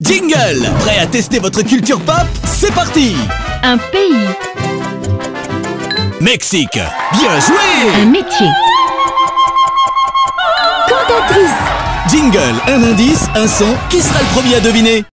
Jingle! Prêt à tester votre culture pop? C'est parti! Un pays, Mexique. Bien joué! Un métier, Cantatrice. Jingle, un indice, un son, qui sera le premier à deviner?